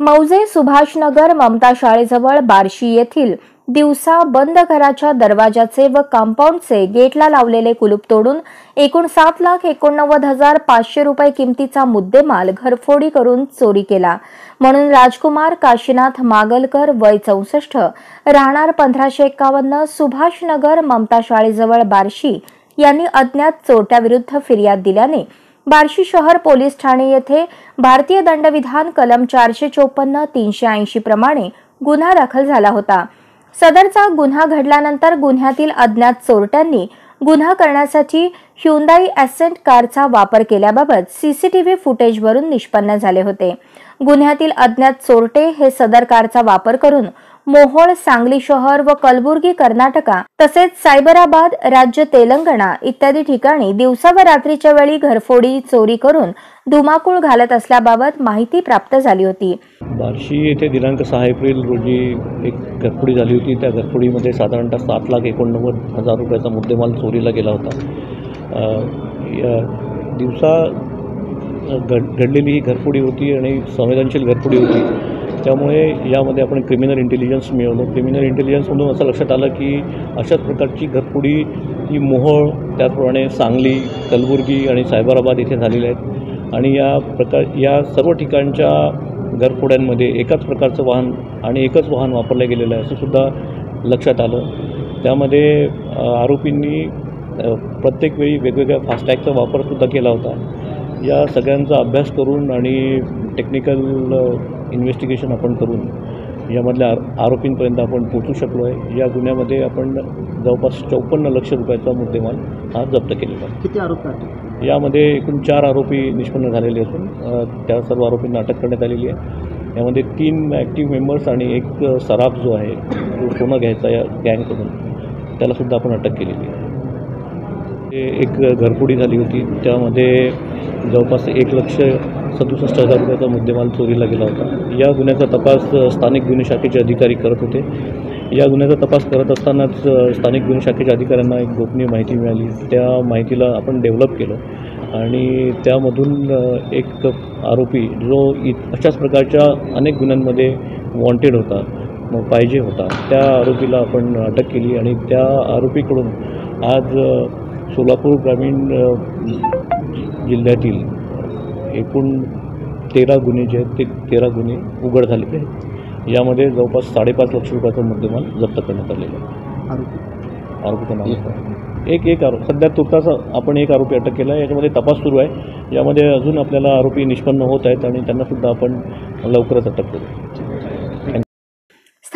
मौजे सुभाषनगर ममता शाळेजवळ बार्शी येथील दिवसा बंद घराच्या दरवाजाचे व कंपाऊंडचे गेटला लावलेले कुलूप तोडून एकूण सात लाख एकोणनव्वद हजार पाचशे रुपये किमतीचा मुद्देमाल घरफोडी करून चोरी केला. म्हणून राजकुमार काशीनाथ मागलकर वय चौसष्ट राहणार पंधराशे एक्कावन्न सुभाषनगर ममता शाळेजवळ बार्शी यांनी अज्ञात चोरट्याविरुद्ध फिर्याद दिल्याने बार्शी शहर पोलीस ठाणे येथे भारतीय दंडविधान कलम चारशे चोपन्न तीनशे ऐंशी प्रमाणे गुन्हा दाखल झाला होता. सदरचा गुन्हा घडल्यानंतर गुन्ह्यातील अज्ञात चोरट्यांनी गुन्हा करण्यासाठी ह्युंदाई ॲसेंट कारचा वापर केल्याबाबत सीसीटीव्ही फुटेजवरून निष्पन्न झाले होते. गुन्ह्यातील अज्ञात चोरटे हे सदर कारचा वापर करून मोहोळ सांगली शहर व कलबुर्गी कर्नाटका तसेच सायबराबाद राज्य तेलंगणा इत्यादी ठिकाणी दिवसा व रात्रीच्या वेळी घरफोडी चोरी करून धुमाकूळ घालत असल्याबाबत माहिती प्राप्त झाली होती. बार्शी येथे दिनांक सहा एप्रिल रोजी एक घरफोडी झाली होती. त्या घरफोडीमध्ये साधारणतः सात लाख एकोणनव्वद हजार रुपयाचा मुद्देमाल चोरीला गेला होता. दिवसा घड घडलेली ही घरफोडी होती आणि संवेदनशील घरफोडी होती. त्यामुळे यामध्ये आपण क्रिमिनल इंटेलिजन्स मिळवलं. क्रिमिनल इंटेलिजन्समधून असं लक्षात आलं की अशाच प्रकारची घरपुडी ही मोहोळ त्याचप्रमाणे सांगली कलबुर्गी आणि सायबराबाद इथे झालेल्या आहेत. आणि या प्रकार या सर्व ठिकाणच्या घरफोड्यांमध्ये एकाच प्रकारचं वाहन आणि एकच वाहन वापरलं गेलेलं आहे असंसुद्धा लक्षात आलं. त्यामध्ये आरोपींनी प्रत्येक वेळी वेगवेगळ्या फास्टॅगचा वापरसुद्धा केला होता. या सगळ्यांचा अभ्यास करून आणि टेक्निकल इन्व्हेस्टिगेशन आपण करून यामधल्या आर आरोपींपर्यंत आपण पोचू शकलो आहे. या गुन्ह्यामध्ये आपण जवळपास चौपन्न लक्ष रुपयाचा मुद्देमाल हा जप्त केलेला आहे. किती आरोप यामध्ये एकूण चार आरोपी निष्पन्न झालेले असून त्या सर्व आरोपींना अटक करण्यात आलेली आहे. यामध्ये तीन ॲक्टिव्ह मेंबर्स आणि एक सराफ जो आहे जो सोनं घ्यायचा या गँगकडून त्यालासुद्धा आपण अटक केलेली आहे. ते एक घरफोडी झाली होती. त्यामध्ये जवळपास एक लक्ष सदुसष्ट हजार रुपयाचा मुद्देमाल चोरीला गेला होता. या गुन्ह्याचा तपास स्थानिक गुन्हे शाखेचे अधिकारी करत होते. या गुन्ह्याचा तपास करत असतानाच स्थानिक गुन्हे शाखेच्या अधिकाऱ्यांना एक गोपनीय माहिती मिळाली. त्या माहितीला आपण डेव्हलप केलं आणि त्यामधून एक आरोपी जो इ अशाच प्रकारच्या अनेक गुन्ह्यांमध्ये वॉन्टेड होता मग पाहिजे होता त्या आरोपीला आपण अटक केली आणि त्या आरोपीकडून आज सोलापूर ग्रामीण जिल्ह्यातील एकूण तेरा गुन्हे जे आहेत ते तेरा गुन्हे उघड झालेले आहेत. यामध्ये जवळपास साडेपाच लक्ष रुपयाचा मुद्देमाल जप्त करण्यात आलेला आहे. आरोपी. आरोपीचं नाव. एक एक आरोप. सध्या तुर्तास आपण एक आरोपी अटक केला आहे. याच्यामध्ये तपास सुरू आहे. यामध्ये अजून आपल्याला आरोपी निष्पन्न होत आहेत आणि त्यांनासुद्धा आपण लवकरच अटक करू.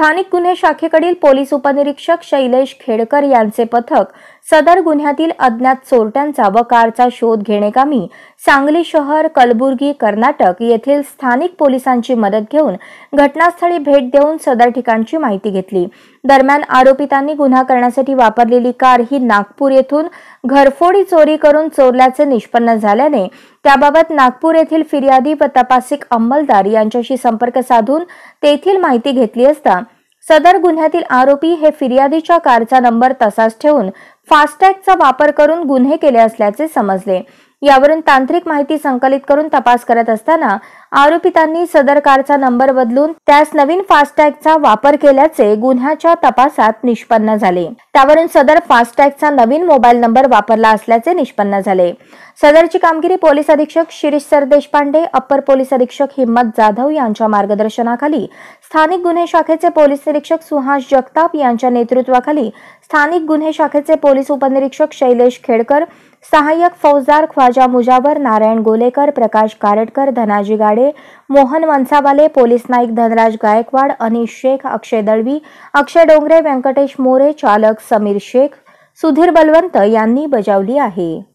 स्थानिक गुन्हे शाखेकडील पोलीस उपनिरीक्षक शैलेश खेडकर यांचे पथक सदर गुन्ह्यातील अज्ञात चोरट्यांचा व कारचा शोध घेणेकामी सांगली शहर कलबुर्गी कर्नाटक येथील स्थानिक पोलिसांची मदत घेऊन घटनास्थळी भेट देऊन सदर ठिकाणची माहिती घेतली. दरम्यान आरोपितांनी गुन्हा करण्यासाठी वापरलेली कार ही नागपूर येथून घरफोडी चोरी करून चोरल्याचे निष्पन्न झाल्याने त्याबाबत नागपूर येथील फिर्यादी व तपासिक अंमलदार यांच्याशी संपर्क साधून तेथील माहिती घेतली असता सदर गुन्ह्यातील आरोपी हे फिर्यादीच्या कारचा नंबर तसाच ठेवून फास्टॅगचा वापर करून गुन्हे केले असल्याचे समजले. यावरून तांत्रिक माहिती संकलित करून तपास करत असताना आरोपितांनी सदर कारचा नंबर बदलून त्यास नवीन फास्टॅगचा वापर केल्याचे गुन्ह्याच्या तपासात निष्पन्न झाले. त्यावरून सदर फास्टॅगचा नवीन मोबाईल नंबर वापरला असल्याचे निष्पन्न झाले. सदरची कामगिरी पोलीस अधीक्षक शिरीष सर देशपांडे अप्पर पोलीस अधीक्षक हिम्मत जाधव यांच्या मार्गदर्शनाखाली स्थानिक गुन्हे शाखेचे पोलीस निरीक्षक सुहास जगताप यांच्या नेतृत्वाखाली स्थानिक गुन्हे शाखेचे पोलीस उपनिरीक्षक शैलेश खेडकर सहाय्यक फौजदार ख्वाजा मुजावर नारायण गोलेकर प्रकाश कारटकर धनाजी गाडे मोहन वंसावाले पोलीस नाईक धनराज गायकवाड अनिश शेख अक्षय दळवी अक्षय डोंगरे व्यंकटेश मोरे चालक समीर शेख सुधीर बलवंत यांनी बजावली आहे.